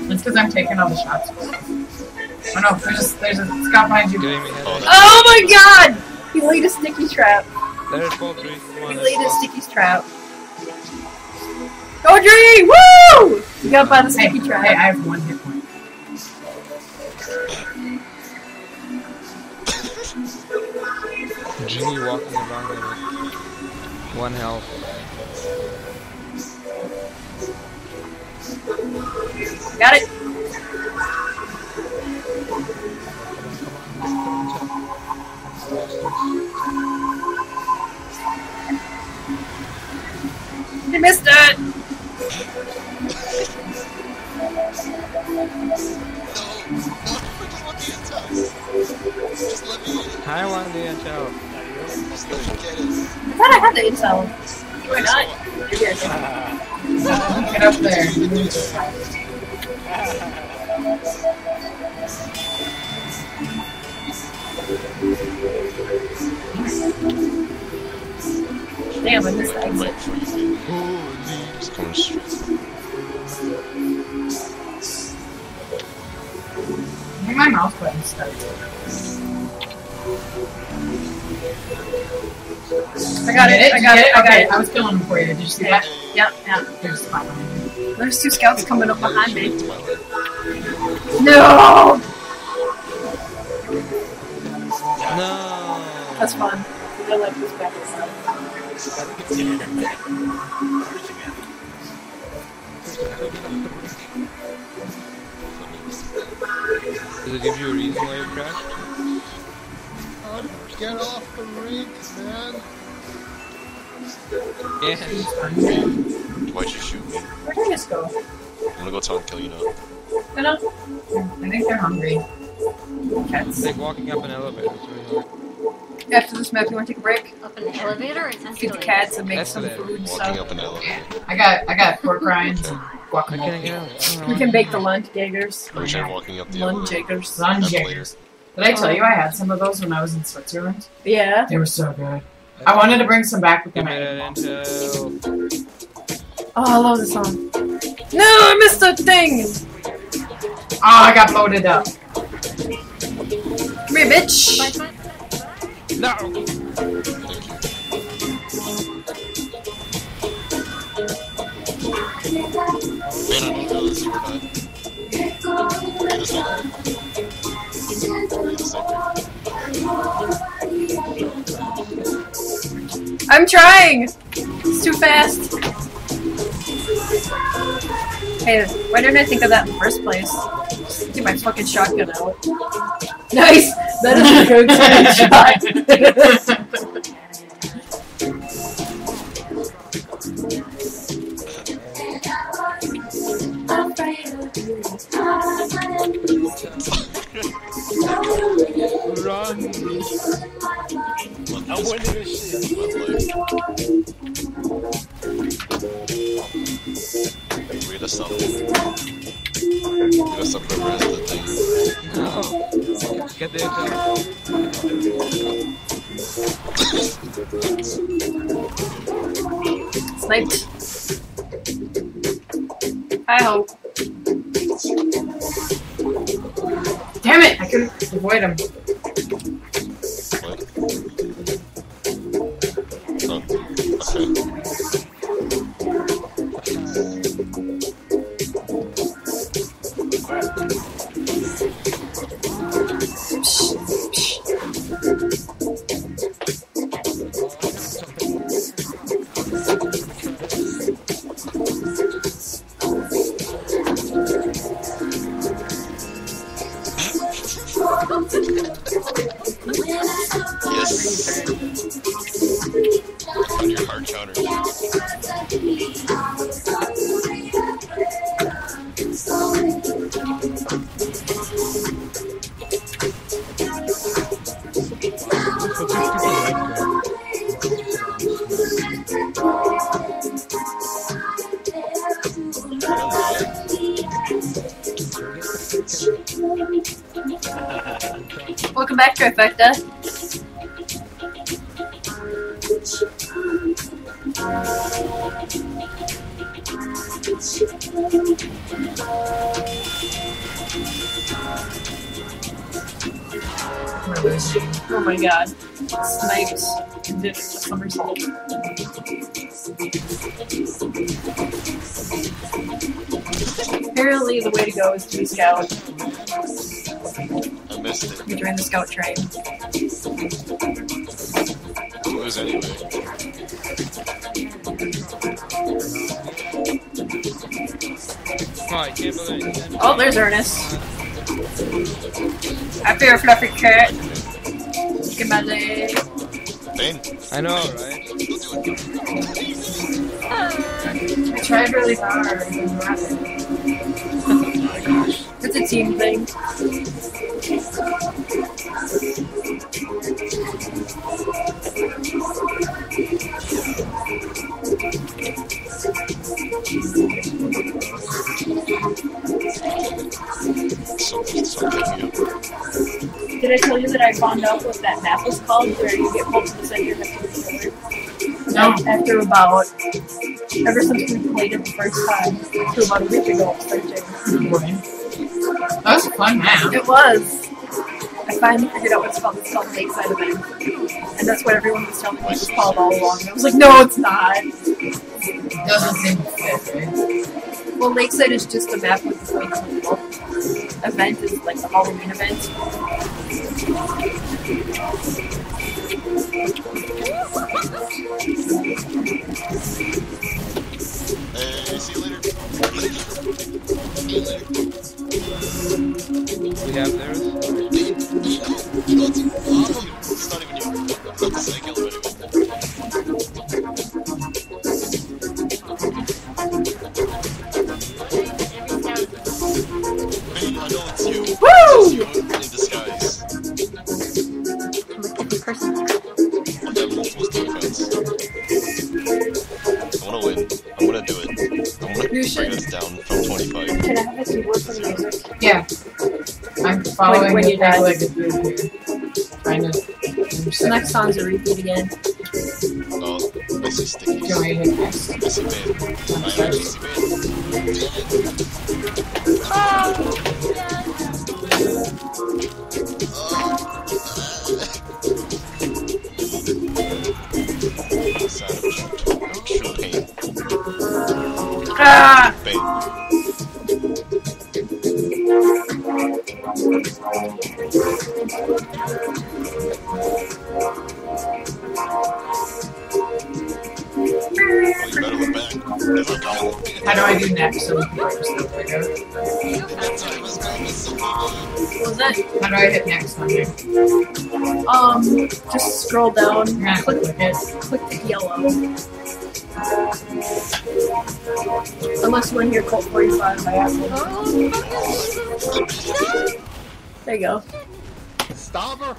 That's because I'm taking all the shots. Oh no, there's a, there's a scout behind you. Getting me head. Oh, Oh my god! He laid a sticky trap. There's it fall, Tree. Come He laid it a sticky trap. Go Dree! Woo! You got by the Hey, sticky hey, trap. I have one hit point. Genie walking around with one health. Got it. You missed it. I want the intel. Just let me get it. I thought I had the intel. You were not. Get up there. Damn, I missed the exit. Right for you. Holy. Just coming straight. My mouse button's stuck. I got it. I got it. I got it. I was killing him for you. Did you see that? Yep, yep. There's a spot behind you. There's two scouts coming up behind me. It's. No! No. That's fun. I like this back side. Does it give you a reason why you crashed? Get off the rink, man. Yes. Why'd you shoot me? Where did I just go? I'm gonna go tell and kill you now. I. I think they're hungry. Cats. It's like walking up an elevator. It's really hard. After this map, you want to take a break? Up an elevator or an Feed the cats and make some Escalator. food and Walking stuff. up an elevator. I got I got pork rinds and Why can't guacamole. get out? I don't We know. can bake the lunch jaggers. Or try walking up the Lunch elevator. jaggers. Lunch Lunch jaggers. Did I tell oh. you I had some of those when I was in Switzerland? Yeah. They were so good. I wanted to bring some back, but Give then me I that intel. Oh, I love this song. No, I missed the thing. Oh, I got loaded up. Come here, bitch. No! Man, I don't know this or not. Hey, this one. Hey, this one. I'm trying. It's too fast. Hey, why didn't I think of that in the first place? Get my fucking shotgun out. Nice. That is a good shot. Oh my god. Sniped and did a somersault. Apparently, the way to go is to be scout. I missed it. You join the scout train. I'll anyway. Oh, I can't believe it. Oh, there's Ernest. After your fluffy cat. Look at my leg. Bane, I know, right? don't do it. I tried really hard. It's a team thing. So, so get me up. Did I tell you that I found out what that map was called, where you get pulled to the center and have to do the No. After about, ever since we played it the first time, to about a week ago, I started. That was a fun map. It was. I finally figured out what it's called. It's called Lakeside Event. And that's what everyone was telling me it was called all along. I was like, no, it's not. It Doesn't seem to fit, right? Well, Lakeside is just a map with this big event is like the Halloween event. Hey, see you later. see you later. We have it's not even you. It's not the you. Woo! You in disguise. I'm a good person. I've multiple storefronts. I wanna win. I wanna do it. I wanna you bring should. this down from 25. Can I have a keyboard for music? Yeah. I'm following when, when you guys. Like, trying to. The next song's a repeat again. Oh, this is sticky. Do you hit next? Missy Van. I am Missy Van. Oh, yeah. Unless you want Colt 45 by Apple. There you go. Stop her!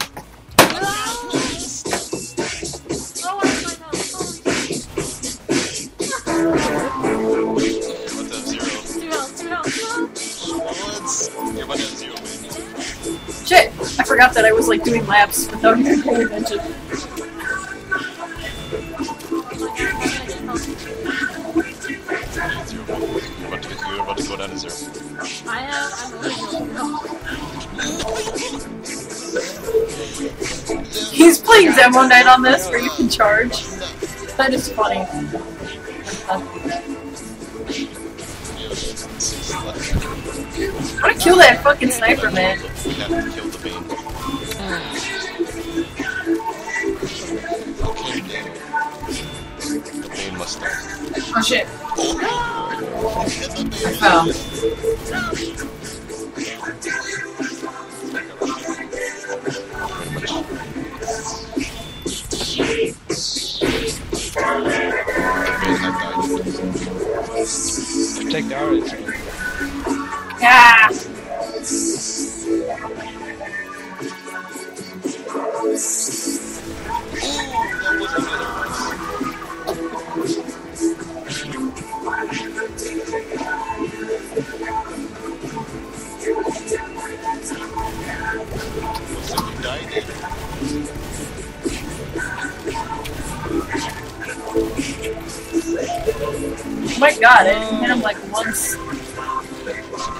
You're about to have zero. What? You're about to have zero, man. Shit! I forgot that I was like doing laps without even paying attention. Demo Night on this where you can charge. That is funny. I want to kill that fucking sniper, man.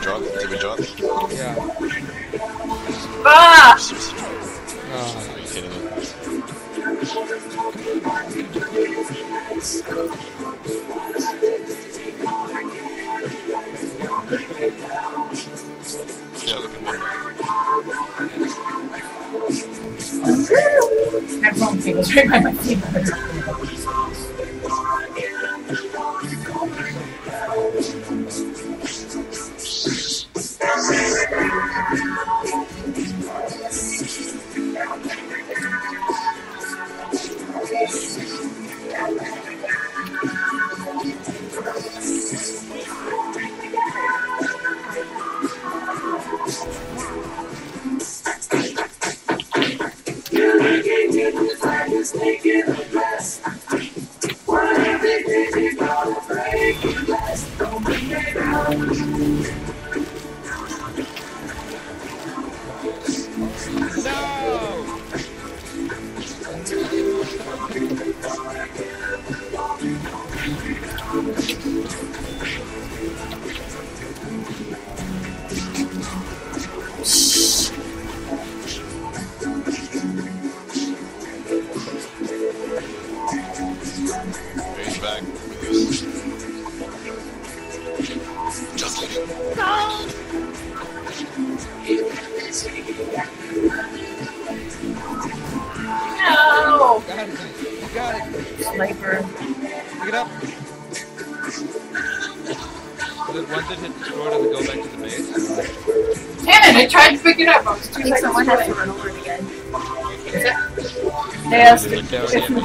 Drop? Did we drop? Yeah. Ah! Oh. Are you kidding me? Yeah, look at right by my.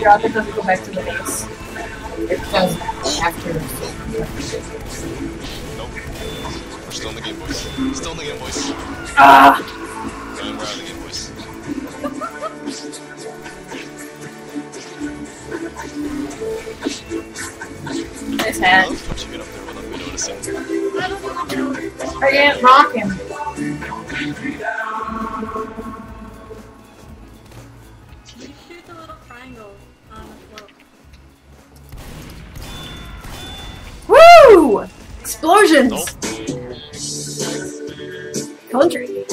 If we drop it, does it go back to the base? It does after. Nope. We're still in the game, boys. Still in the game, boys. Ah! Explosions! nope. Country.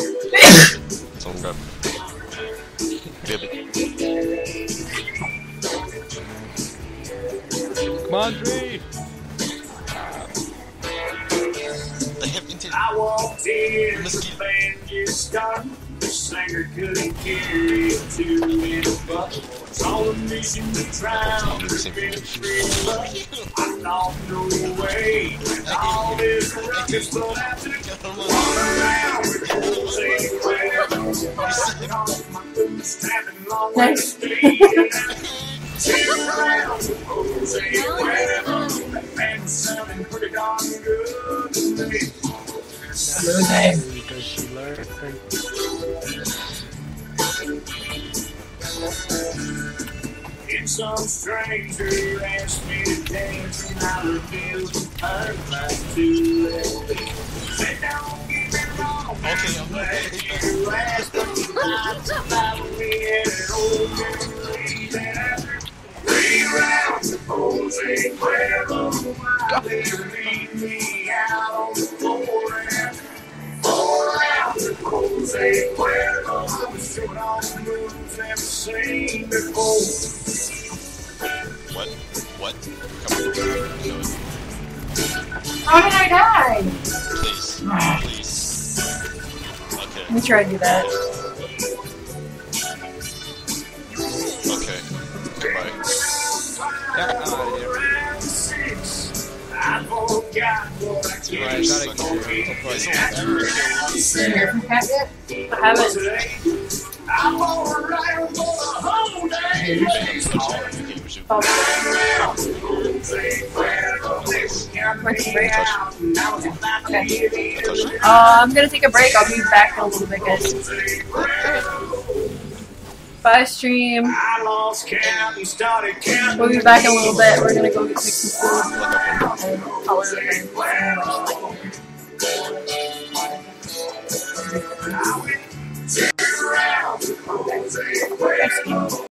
Someone grab. Come on, Tree! They have intent. I walked in, the Mosquito. band just started. The singer couldn't carry it to in a bucket. Saw the mission to drown the been free, but I thought no way. All this ruckus will have to run around with Jose And some stranger asked me to dance, and I to her right to it. Said, don't get me wrong, Okay, I'm glad you. asked, but about me and an old memory that after three rounds of Jose Cuervo, why they leave me out on the floor rounds of Jose Cuervo, I was showing all the moves never seen before. What? What? Oh Come on. No, How did I die? please. Please. Okay. Let me try to do that. Okay. Goodbye. Yeah, Uh, I'm gonna take a break. I'll be back in a little bit, guys. Bye, stream. We'll be back in a little bit. We're gonna go make some food Look up and color it in. I